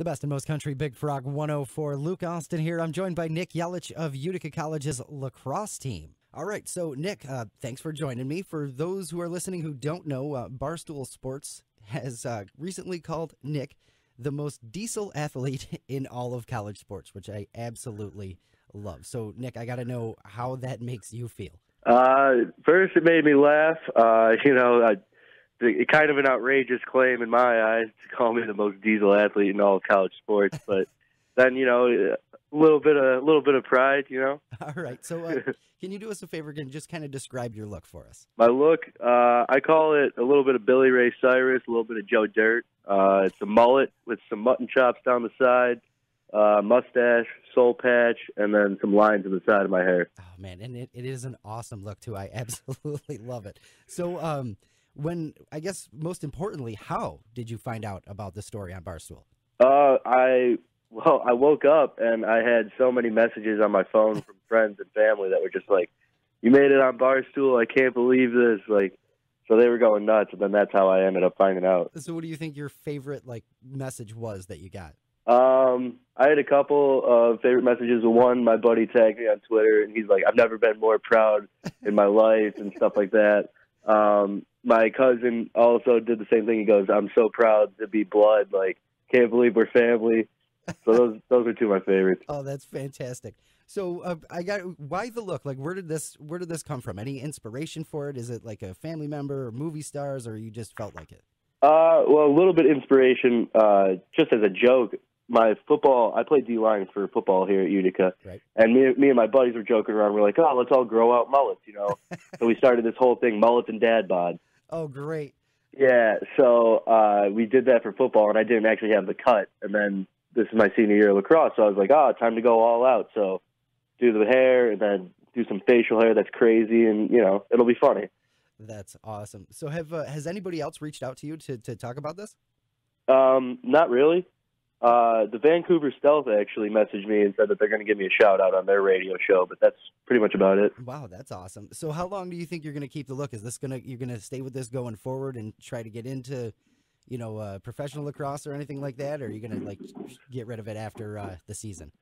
The best and most country Big Frog 104. Luke Austin here. I'm joined by Nick Yelich of Utica College's lacrosse team. All right, so Nick, uh, thanks for joining me. For those who are listening who don't know, uh, Barstool Sports has uh, recently called Nick the most diesel athlete in all of college sports, which I absolutely love. So, Nick, I got to know how that makes you feel. Uh, first, it made me laugh. Uh, you know, I, kind of an outrageous claim in my eyes to call me the most diesel athlete in all of college sports, but then you know, a little bit of a little bit of pride, you know. All right, so uh, can you do us a favor and just kind of describe your look for us? My look, uh, I call it a little bit of Billy Ray Cyrus, a little bit of Joe Dirt. Uh, it's a mullet with some mutton chops down the side, uh, mustache, soul patch, and then some lines in the side of my hair. Oh man, and it, it is an awesome look too. I absolutely love it. So, um, when I guess most importantly, how did you find out about the story on Barstool? Uh, I well, I woke up and I had so many messages on my phone from friends and family that were just like, "You made it on Barstool! I can't believe this!" Like, so they were going nuts, and then that's how I ended up finding out. So, what do you think your favorite like message was that you got? Um, I had a couple of favorite messages. One, my buddy tagged me on Twitter, and he's like, "I've never been more proud in my life," and stuff like that. Um, my cousin also did the same thing. He goes, "I'm so proud to be blood. Like, can't believe we're family." So those those are two of my favorites. Oh, that's fantastic. So uh, I got why the look? Like, where did this where did this come from? Any inspiration for it? Is it like a family member or movie stars, or you just felt like it? Uh, well, a little bit inspiration, uh, just as a joke. My football, I played D line for football here at Utica, Right. and me, me and my buddies were joking around. We're like, "Oh, let's all grow out mullets," you know. so we started this whole thing, mullets and dad bod. Oh, great. Yeah, so uh, we did that for football, and I didn't actually have the cut. And then this is my senior year of lacrosse, so I was like, "Oh, time to go all out." So do the hair, and then do some facial hair that's crazy, and you know, it'll be funny. That's awesome. So, have uh, has anybody else reached out to you to to talk about this? Um, not really. Uh, the Vancouver Stealth actually messaged me and said that they're going to give me a shout out on their radio show, but that's pretty much about it. Wow, that's awesome. So, how long do you think you're going to keep the look? Is this gonna you're going to stay with this going forward and try to get into, you know, uh, professional lacrosse or anything like that, or are you going to like get rid of it after uh, the season?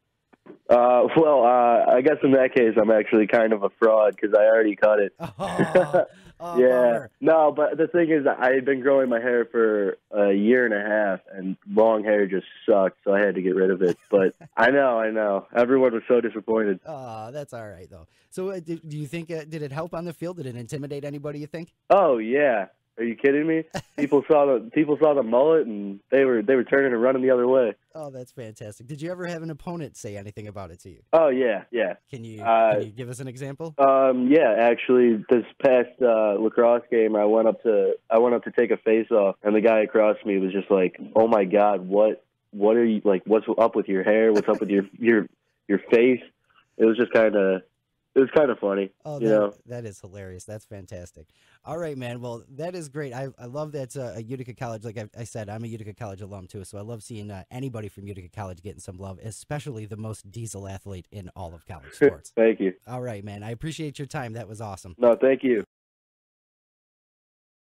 Uh, well, uh, I guess in that case, I'm actually kind of a fraud because I already cut it. Oh, oh, yeah, bummer. no, but the thing is, I had been growing my hair for a year and a half, and long hair just sucked, so I had to get rid of it. But I know, I know, everyone was so disappointed. Oh, that's all right though. So, uh, do, do you think uh, did it help on the field? Did it intimidate anybody? You think? Oh yeah, are you kidding me? People saw the people saw the mullet, and they were they were turning and running the other way. Oh, that's fantastic. Did you ever have an opponent say anything about it to you? Oh yeah, yeah. Can you Uh, can you give us an example? Um, yeah, actually, this past uh, lacrosse game, I went up to I went up to take a face off, and the guy across me was just like, "Oh my God, what what are you like? What's up with your hair? What's up with your your your face?" It was just kind of it was kind of funny, Oh, you that, know. that is hilarious. That's fantastic. All right, man. Well, that is great. I, I love that uh, a Utica College. Like I, I said, I'm a Utica College alum too, so I love seeing uh, anybody from Utica College getting some love, especially the most diesel athlete in all of college sports. Thank you. all right, man. I appreciate your time. That was awesome. No, thank you.